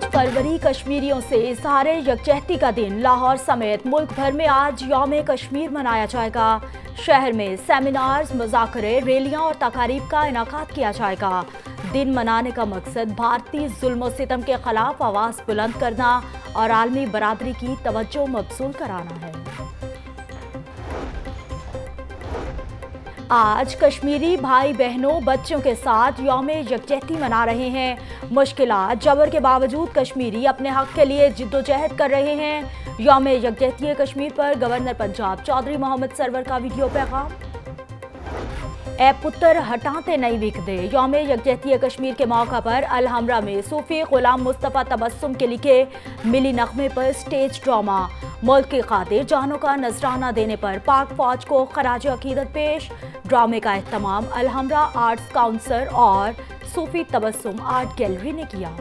पाँच फरवरी कश्मीरियों से इजहार यकजहती का दिन लाहौर समेत मुल्क भर में आज यौम कश्मीर मनाया जाएगा। शहर में सेमिनार्स मुजाकरे, रैलियाँ और तकारीब का इनका किया जाएगा। दिन मनाने का मकसद भारतीय जुल्म सितम के खिलाफ आवाज़ बुलंद करना और आलमी बरदरी की तवज्जो मबसूल कराना है। आज कश्मीरी भाई बहनों बच्चों के साथ यौम यकजहती मना रहे हैं। मुश्किल जबर के बावजूद कश्मीरी अपने हक के लिए जिद्दोजहद कर रहे हैं। योम यकजहती कश्मीर पर गवर्नर पंजाब चौधरी मोहम्मद सरवर का वीडियो पैगाम। ए पुत्र हटाते नहीं विकते यौम यकजहती कश्मीर के मौका पर अलहमरा में सूफी गुलाम मुस्तफ़ा तबस्सुम के लिखे मिली नगमे पर स्टेज ड्रामा। मुल्क की खातिर जानों का नजराना देने पर पाक फौज को खराज अकीदत पेश। ड्रामे का अहतमाम अलहमरा आर्ट्स काउंसिल और सूफी तबस्सुम आर्ट गैलरी ने किया।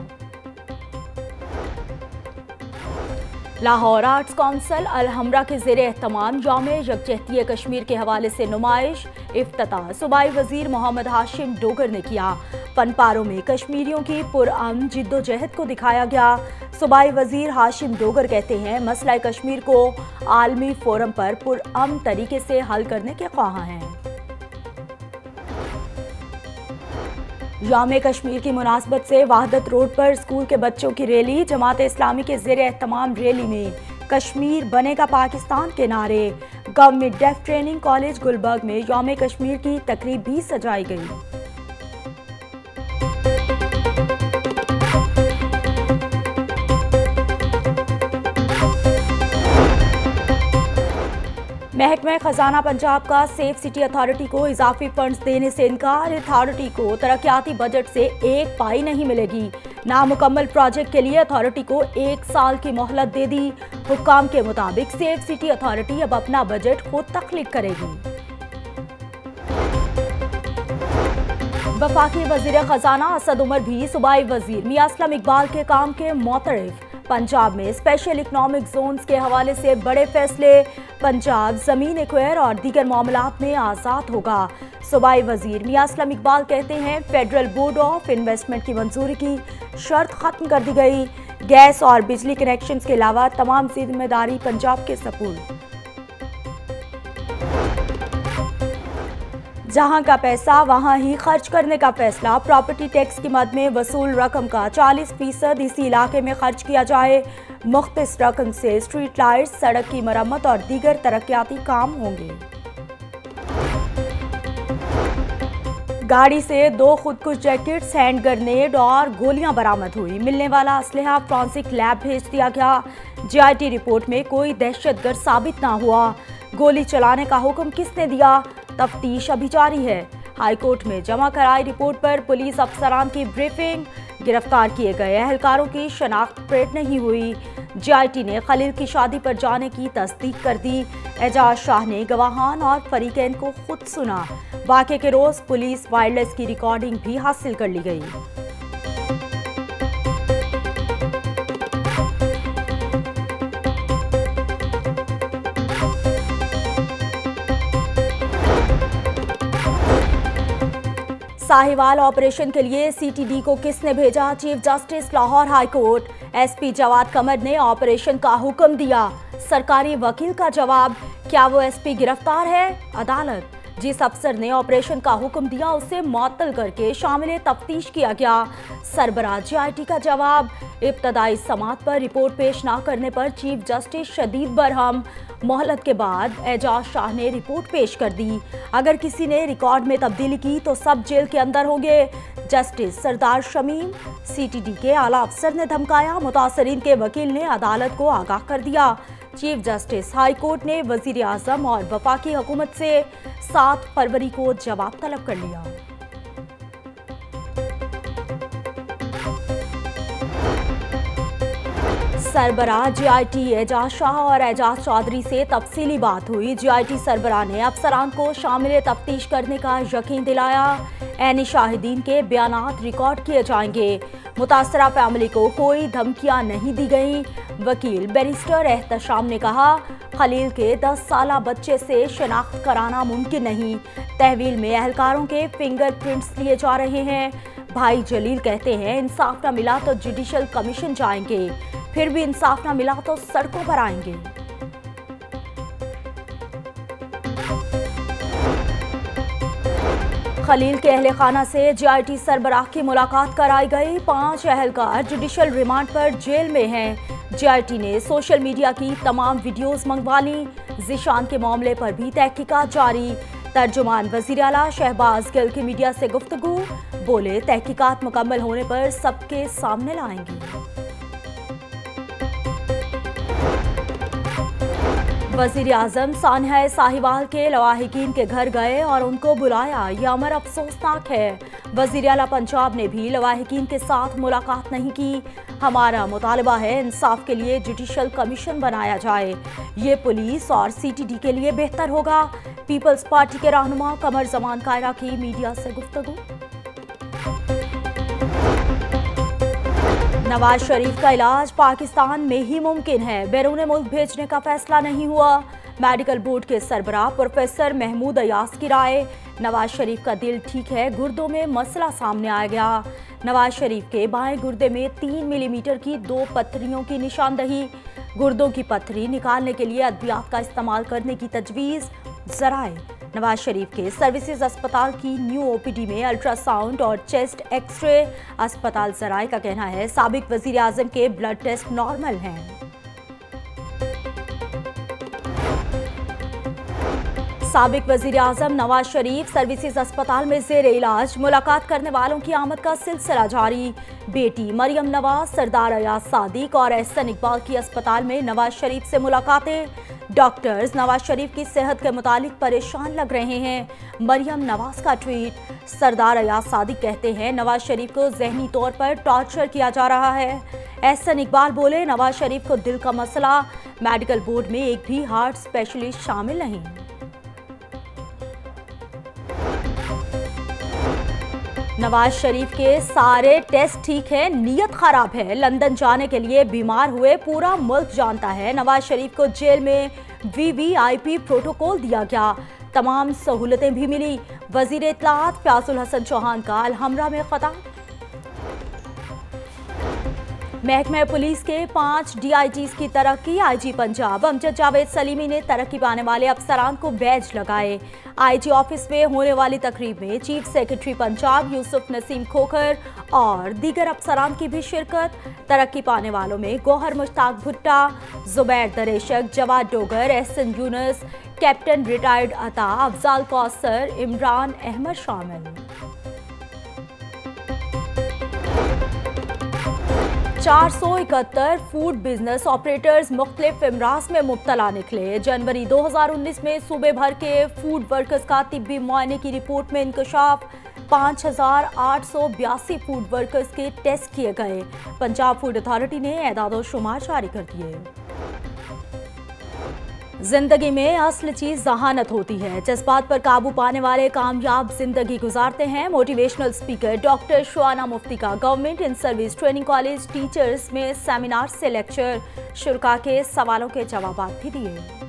लाहौर आर्ट्स काउंसिल अलहमरा के जेर अहतमाम यौम यकजहती कश्मीर के हवाले से नुमाइश अफ्ताह सूबाई वज़ीर मोहम्मद हाशिम डोगर ने किया। फनपारों में कश्मीरियों की पुरअम जिद्दोजहद को दिखाया गया। सूबाई वज़ीर हाशिम डोगर कहते हैं, मसला कश्मीर को आलमी फोरम पर पुरअम तरीके से हल करने के ख्वाह हैं। यौम कश्मीर की मुनासबत से वहादत रोड पर स्कूल के बच्चों की रैली, जमात इस्लामी के जेर अहतमाम रैली में। कश्मीर बनेगा पाकिस्तान के नारे। Government deaf training college Gulberg में योम कश्मीर की तकरीब भी सजाई गई। महकमा खजाना पंजाब का सेफ़ सिटी अथॉरिटी को इजाफी फंड्स देने से इनकार। अथॉरिटी को तरक्याती बजट से एक पाई नहीं मिलेगी। नामुकम्मल प्रोजेक्ट के लिए अथॉरिटी को एक साल की मोहलत दे दी। हुक्म के मुताबिक सेफ़ सिटी अथॉरिटी अब अपना बजट खुद तख्लीक करेगी। वफाकी वज़ीर खजाना असद उमर भी सूबाई वज़ीर मियाँ असलम इकबाल के काम के मोतरफ। पंजाब में स्पेशल इकोनॉमिक जोन्स के हवाले से बड़े फैसले। पंजाब ज़मीन एक्वेयर और दीगर मामला में आज़ाद होगा। सूबाई वज़ीर मियाँ इकबाल कहते हैं फेडरल बोर्ड ऑफ़ इन्वेस्टमेंट की मंजूरी की शर्त खत्म कर दी गई। गैस और बिजली कनेक्शन के अलावा तमाम ज़िम्मेदारी पंजाब के सपूर्द जहाँ का पैसा, वहाँ ही खर्च करने का फैसला। प्रॉपर्टी टैक्स की मद में वसूल रकम का 40 फ़ीसद इसी इलाके में खर्च किया जाए। मुख्त रकम से स्ट्रीट लाइट सड़क की मरम्मत और दीगर तरक्याती काम होंगे। गाड़ी से दो खुदकुश जैकेट्स हैंड ग्रेनेड और गोलियाँ बरामद हुई। मिलने वाला असलहा फ्रांसिक लैब भेज दिया गया। जीआईटी रिपोर्ट में कोई दहशतगर्द साबित ना हुआ। गोली चलाने का हुक्म किसने दिया? तफ्तीश अभी जारी है। हाईकोर्ट में जमा कराई रिपोर्ट पर पुलिस अफसरान की ब्रीफिंग। गिरफ़्तार किए गए अहलकारों की शनाख्त परेड नहीं हुई। जीआईटी ने खलील की शादी पर जाने की तस्दीक कर दी। एजाज शाह ने गवाहान और फरीकैन को खुद सुना। वाक़े के रोज पुलिस वायरलेस की रिकॉर्डिंग भी हासिल कर ली गई। साहिवाल ऑपरेशन के लिए सीटीडी को किसने भेजा? Chief justice Lahore high court. SP Jawad Qamar ने ऑपरेशन का हुक्म दिया। सरकारी वकील का जवाब, क्या वो एसपी गिरफ़्तार है? अदालत। जिस अफसर ने ऑपरेशन का हुक्म दिया, उसे मअतल करके शामिल तफ्तीश किया गया। सरबराह जीआईटी का जवाब, इब्तदाई समात पर रिपोर्ट पेश न करने पर चीफ जस्टिस शदीद बरहम। मोहलत के बाद एजाज शाह ने रिपोर्ट पेश कर दी। अगर किसी ने रिकॉर्ड में तब्दीली की तो सब जेल के अंदर होंगे। जस्टिस सरदार शमीम, सीटीडी के आला अफसर ने धमकाया। मुतासरीन के वकील ने अदालत को आगाह कर दिया। चीफ जस्टिस हाईकोर्ट ने वज़ीर आज़म और वफाकी हुकूमत से सात फरवरी को जवाब तलब कर लिया। सरबराह जीआईटी एजाज शाह और एजाज चौधरी से तफसीली बात हुई। जीआईटी सरबराह ने अफसरान को शामिल तफ्तीश करने का यकीन दिलाया। एनी शाहिदीन के बयान रिकॉर्ड किए जाएँगे। मुतासरा फैमिली को कोई धमकियाँ नहीं दी गई। वकील बैरिस्टर एहतशाम ने कहा, खलील के 10 साल बच्चे से शनाख्त कराना मुमकिन नहीं। तहवील में एहलकारों के फिंगरप्रिंट्स लिए जा रहे हैं। भाई जलील कहते हैं, इंसाफ न मिला तो जुडिशल कमीशन जाएँगे। फिर भी इंसाफ न मिला तो सड़कों पर आएँगे। खलील के अहल खाना से जीआईटी सरबराह की मुलाकात कराई गई। पाँच अहलकार जुडिशल रिमांड पर जेल में हैं। जीआईटी ने सोशल मीडिया की तमाम वीडियोस मंगवा ली। जिशान के मामले पर भी तहकीकात जारी। तर्जुमान वज़ीर अला शहबाज गिल की मीडिया से गुफ्तगु। बोले, तहकीकात मुकम्मल होने पर सबके सामने लाएँगे। वज़ीर आज़म सानहा साहिवाल के लवाहिकीन के घर गए और उनको बुलाया। ये अमर अफसोसनाक है। वज़ीर अला पंजाब ने भी लवाहिकीन के साथ मुलाकात नहीं की। हमारा मुतालबा है, इंसाफ के लिए जुडिशल कमीशन बनाया जाए। ये पुलिस और सीटीडी के लिए बेहतर होगा। पीपल्स पार्टी के रहनुमा कमर जमान कायरा की मीडिया से गुफ्तगू। नवाज़ शरीफ का इलाज पाकिस्तान में ही मुमकिन है। बैरून मुल्क भेजने का फैसला नहीं हुआ। मेडिकल बोर्ड के सरबराह प्रोफेसर महमूद अयास की राय। नवाज़ शरीफ का दिल ठीक है, गुर्दों में मसला सामने आ गया। नवाज़ शरीफ के बाएँ गुर्दे में तीन मिलीमीटर की दो पत्थरियों की निशानदही। गुर्दों की पत्थरी निकालने के लिए अद्वियात का इस्तेमाल करने की तजवीज़। जराए नवाज़ शरीफ के सर्विसेज़ अस्पताल की न्यू ओपीडी में अल्ट्रासाउंड और चेस्ट एक्सरे अस्पताल जराए का कहना है, सबक वज़ीर आज़म के ब्लड टेस्ट नॉर्मल हैं। सबक वज़ीर आज़म नवाज़ शरीफ सर्विसेज़ अस्पताल में जेर इलाज, मुलाकात करने वालों की आमद का सिलसिला जारी। बेटी मरियम नवाज़, सरदार अयाज सादिक और एहसन इकबाल की अस्पताल में नवाज़ शरीफ से मुलाकातें। डॉक्टर्स नवाज़ शरीफ की सेहत के मुतालिक परेशान लग रहे हैं। मरियम नवाज़ का ट्वीट, सरदार अयाज सादिक कहते हैं, नवाज़ शरीफ को जहनी तौर पर टॉर्चर किया जा रहा है। एहसन इकबाल बोले, नवाज़ शरीफ को दिल का मसला, मेडिकल बोर्ड में एक भी हार्ट स्पेशलिस्ट शामिल नहीं। नवाज़ शरीफ के सारे टेस्ट ठीक हैं, नीयत खराब है। लंदन जाने के लिए बीमार हुए पूरा मुल्क जानता है। नवाज़ शरीफ को जेल में वीवीआईपी प्रोटोकॉल दिया गया। तमाम सहूलतें भी मिली। वज़ीर इतलात फ्यासुल हसन चौहान का अलहमरा में खता महकमा पुलिस के पाँच डीआईजीज की तरक्की। आईजी पंजाब, अमजद जावेद सलीमी ने तरक्की पाने वाले अफसरान को बैज लगाए। आईजी ऑफ़िस में होने वाली तकरीब में चीफ सेक्रेटरी पंजाब यूसुफ नसीम खोखर और दीगर अफसरान की भी शिरकत। तरक्की पाने वालों में गौहर मुश्ताक भुट्टा, जुबैर दरेशक, जवाद डोगर, एहसन यूनस, कैप्टन रिटायर्ड अता, अफजाल कौसर, इमरान अहमद शामिल। चार सौ इकहत्तर फ़ूड बिज़नेस ऑपरेटर्स मुख्तलिफ़ इमराज में मुबतला निकले। जनवरी 2019 में सूबे भर के फ़ूड वर्कर्स का तिबी मुआने की रिपोर्ट में इंकशाफ। पाँच हज़ार आठ सौ बयासी फ़ूड वर्कर्स के टेस्ट किए गए। पंजाब फ़ूड अथॉरिटी ने एदाद शुमार जारी कर दिए। ज़िंदगी में असल चीज़ जहानत होती है। जज्बात पर काबू पाने वाले कामयाब ज़िंदगी गुजारते हैं। Motivational speaker doctor Shuana Mufti का government in service training college teachers में सेमिनार से लेक्चर शुरा के सवालों के जवाब भी दिए।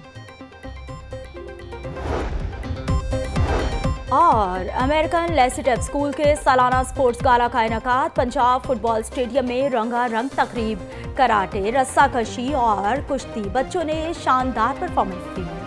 और अमेरिकन लेसिटेप स्कूल के सालाना स्पोर्ट्स गाला का इनका पंजाब फुटबॉल स्टेडियम में रंगा रंग तकरीब, कराटे, रस्साकशी और कुश्ती। बच्चों ने शानदार परफॉर्मेंस दी